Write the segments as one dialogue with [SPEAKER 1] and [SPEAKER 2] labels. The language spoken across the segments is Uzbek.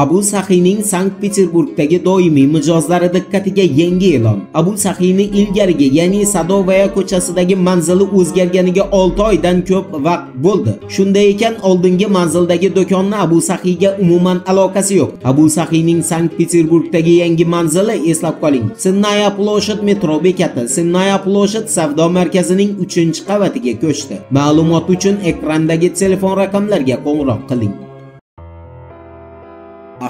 [SPEAKER 1] Abu Sahiyning Sankt-Peterburgdagi doimiy mijozlari diqqatiga yangi e'lon. Abu Sahiyni ilgarigi, ya'ni Sadovaya ko'chasidagi manzili o'zgarganiga 6 oydan ko'p vaqt bo'ldi. Shunday ekan, oldingi manzildagi do'konni Abu Sahiyga umuman aloqasi yo'q. Abu Sahiyning Sankt-Peterburgdagi yangi manzili eslab qoling. Sinnaya Ploshad metro bekati, Sinnaya Ploshad savdo markazining 3-qavatiga ko'chdi. Ma'lumot uchun ekrandagi telefon raqamlariga qo'ng'iroq qiling.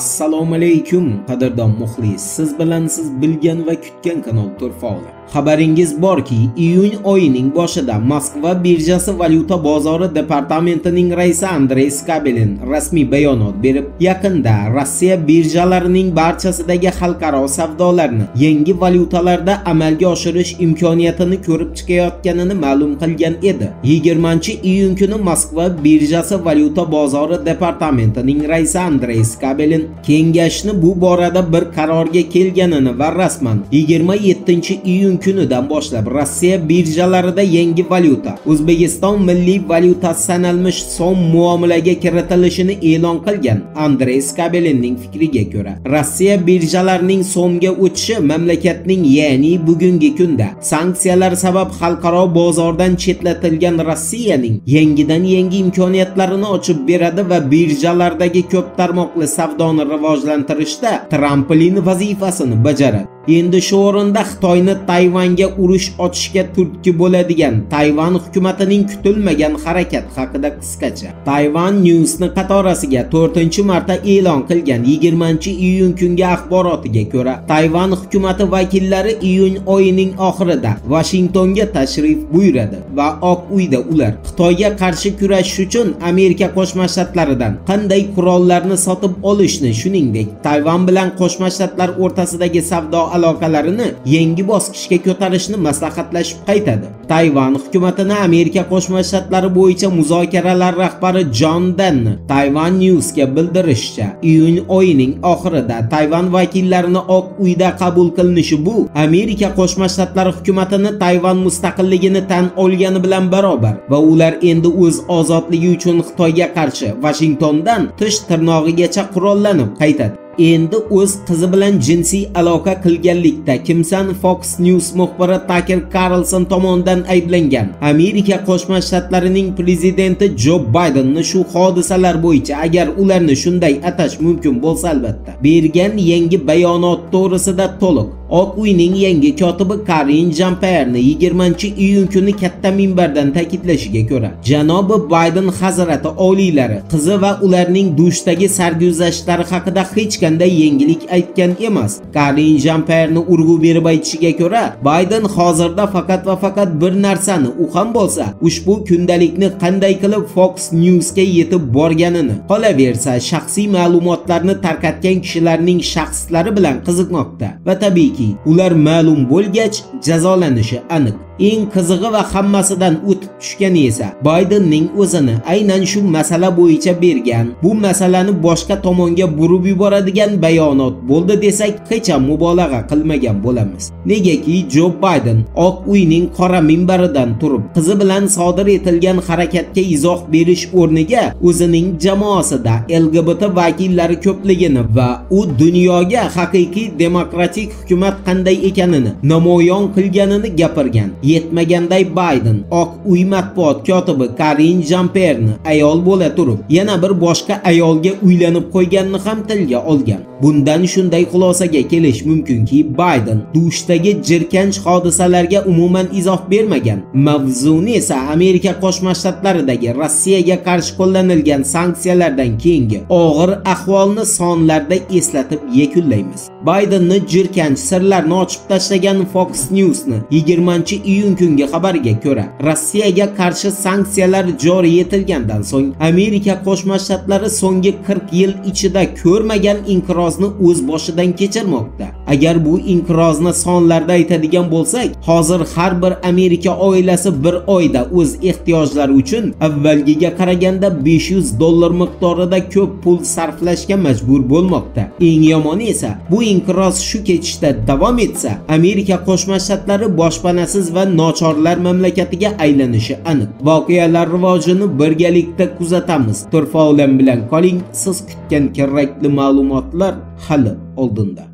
[SPEAKER 1] Assalomu alaykum qadrdon muxlis. Siz bilan siz bilgan va kutgan kanal Turfoli. Xabaringiz borki, iyun oyining boshida Moskva birjasi valyuta bozori departamentining raisi Andrey Skabelin rasmiy bayonot berib, yaqinda Rossiya birjalarining barchasidagi xalqaro savdolarni yangi valyutalarda amalga oshirish imkoniyatini ko'rib chiqayotganini ma'lum qilgan edi. 20-iyun kuni Moskva birjasi valyuta bozori departamentining raisi Andrey Skabelin kengashni bu borada bir qarorga kelganini va rasman 27-iyun kunidan boshlab Rossiya birjalarida yangi valyuta O'zbekiston milliy valyutasi sanalmish so'm muomalaga kiritilishini e'lon qilgan Andrey Skabelinning fikriga ko'ra, Rossiya birjalarining so'mga o'tishi mamlakatning, ya'ni bugungi kunda sanksiyalar sabab xalqaro bozordan chetlatilgan Rossiyaning yangidan yangi imkoniyatlarini ochib beradi va birjalardagi ko'p tarmoqli savdoni rivojlantirishda trampolin vazifasini bajaradi. Endi shu o'rinda Xitoyni Tayvanga urush ochishga turtki bo'ladigan Tayvan hukumatining kutilmagan harakat haqida qisqacha. Tayvan News'ni qatorasiga 4-marta e'lon qilgan 20-iyun kungi axborotiga ko'ra, Tayvan hukumati vakillari iyun oyining oxirida Vashingtonga tashrif buyuradi va Oq uyda ular Xitoyga qarshi kurashish uchun Amerika Qo'shma Shtatlaridan qanday qurollarni sotib olishni, shuningdek, Tayvan bilan Qo'shma Shtatlar o'rtasidagi savdo aloqalarini yangi bosqichga ko'tarishni maslahatlashib qaytadi. Tayvan hukumatini Amerika Qo'shma Shtatlari bo'yicha muzokaralar rahbari Jon Dan Tayvan News'ga bildirishicha, iyun oyining oxirida Tayvan vakillarini Oq uyda qabul qilinishi bu Amerika Qo'shma Shtatlari hukumatini Tayvan mustaqilligini tan olgani bilan barobar va ular endi o'z ozodligi uchun Xitoyga qarshi vashingtondan tish tirnog'igacha qurollanib qaytadi. Endi o'z qizi bilan jinsiy aloqa qilganlikda Kimsan Fox News muxbiri Tucker Carlson tomonidan ayblangan. Amerika Qo'shma Shtatlarining prezidenti Jo Baydenni shu hodisalar bo'yicha agar ularni shunday atash mumkin bo'lsa albatta. Bergan yangi bayonot to'g'risida to'liq. Oq uyning yangi kotibi Karin Jean-Pierre'ni 20-iyun kuni katta minbardan ta'kidlashiga ko'ra, janobi Bayden hazrati oliylari qizi va ularning dushdagi sarguzashtlari haqida hech qanday yangilik aytgan emas. Karin Jean-Pierre'ni urg'u berib aytishiga ko'ra, Bayden hozirda faqat va faqat bir narsani, u ham bo'lsa, ushbu kundalikni qanday qilib Fox News'ga yetib borganini, qolaversa shaxsiy ma'lumotlarni tarqatgan kishilarning shaxslari bilan qiziqmoqda va tabiiyki ular ma'lum bo'lgach jazolanishi aniq. Eng qizig'i va hammasidan o'tib tushgani esa Baydenning o'zini aynan shu masala bo'yicha bergan, bu masalani boshqa tomonga burib yuboradigan bayonot bo'ldi desak, hech ham mubolag'a qilmagan bo'lamiz. Negaki Jo Bayden Oq uyning qora minbaridan turib, qizi bilan sodir etilgan harakatga izoh berish o'rniga o'zining jamoasida LGBT vakillari ko'pligini va u dunyoga haqiqiy demokratik hukumat qanday ekanini namoyon qilganini gapirgan. yetmaganday Bayden Oq uy matbuot kotibi Karin jamperni ayol bo'la turib, yana bir boshqa ayolga uylanib qo'yganini ham tilga olgan. Bundan shunday xulosaga kelish mumkinki, Bayden dushdagi jirkanch hodisalarga umuman izoh bermagan. Mavzuni esa Amerika Qo'shma Shtatlaridagi Rossiyaga qarshi qo'llanilgan sanksiyalardan keyingi og'ir ahvolni sonlarda eslatib yakunlaymiz. Baydenni jirkanch sirlarni ochib tashlagan Fox News'ni 20-iyun kungi xabariga ko'ra, Rossiyaga qarshi sanksiyalar joriy etilgandan so'ng Amerika Qo'shma Shtatlari so'nggi 40 yil ichida ko'rmagan inqirozni o'z boshidan kechirmoqda. Agar bu inqirozni sonlarda aytadigan bo'lsak hozir har bir amerika oilasi bir oyda o'z ehtiyojlari uchun avvalgiga qaraganda 500 dollar miqdorida ko'p pul sarflashga majbur bo'lmoqda. Eng yomoni esa bu inqiroz shu ketishda davom etsa amerika qo'shma shtatlari boshpanasiz va nochorlar mamlakatiga aylanishi aniq. Voqealar rivojini birgalikda kuzatamiz. Turfa olam bilan qoling siz kutgan kerakli ma'lumotlar hali oldinda.